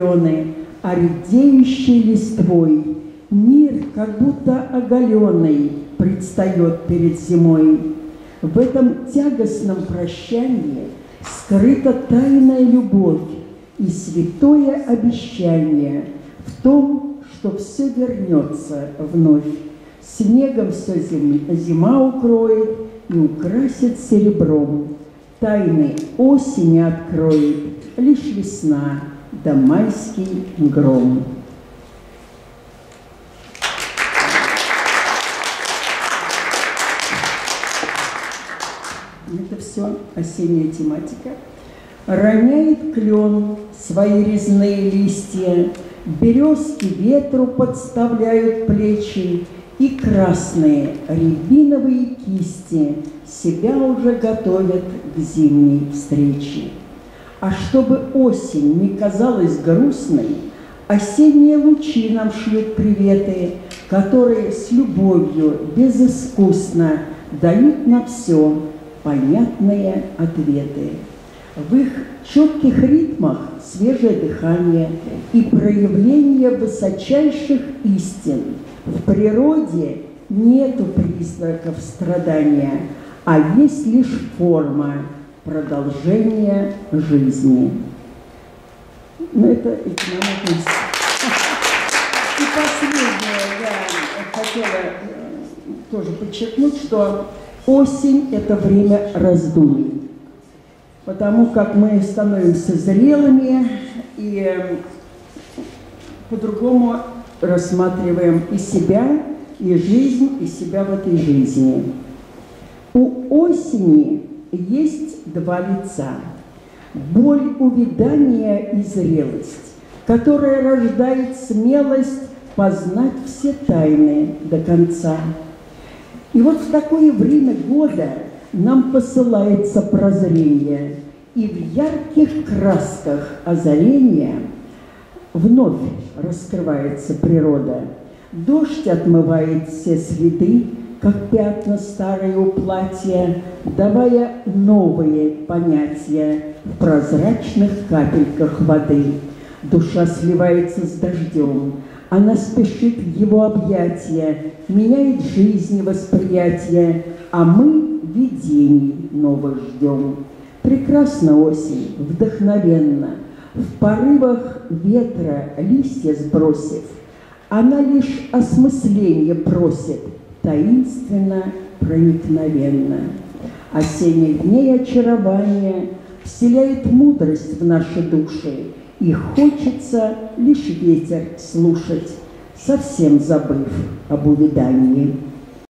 зеленый, а редеющей листвой Мир, как будто оголенный, предстает перед зимой. В этом тягостном прощании скрыта тайная любовь и святое обещание в том, что все вернется вновь. Снегом все зима укроет и украсит серебром. Тайны осени откроет лишь весна да майский гром. Это все осенняя тематика. Роняет клен свои резные листья, Березки ветру подставляют плечи, И красные рябиновые кисти Себя уже готовят к зимней встрече. А чтобы осень не казалась грустной, Осенние лучи нам шлют приветы, Которые с любовью безыскусно Дают на все понятные ответы. В их четких ритмах свежее дыхание и проявление высочайших истин. В природе нету признаков страдания, а есть лишь форма продолжения жизни. Ну, это и к нам относится. И последнее, я хотела э, тоже подчеркнуть, что Осень – это время раздумий, потому как мы становимся зрелыми и по-другому рассматриваем и себя, и жизнь, и себя в этой жизни. У осени есть два лица. Боль увядания и зрелость, которая рождает смелость познать все тайны до конца – и вот в такое время года нам посылается прозрение, и в ярких красках озарения вновь раскрывается природа. Дождь отмывает все следы, как пятна старые платья, давая новые понятия в прозрачных капельках воды. Душа сливается с дождем, она спешит в его объятия, меняет жизнь и восприятие, а мы видений новых ждем. Прекрасна осень, вдохновенно, в порывах ветра листья сбросив, она лишь осмысление просит, таинственно, проникновенно. Осенних дней очарование вселяет мудрость в наши души, и хочется лишь ветер слушать, совсем забыв об увидании.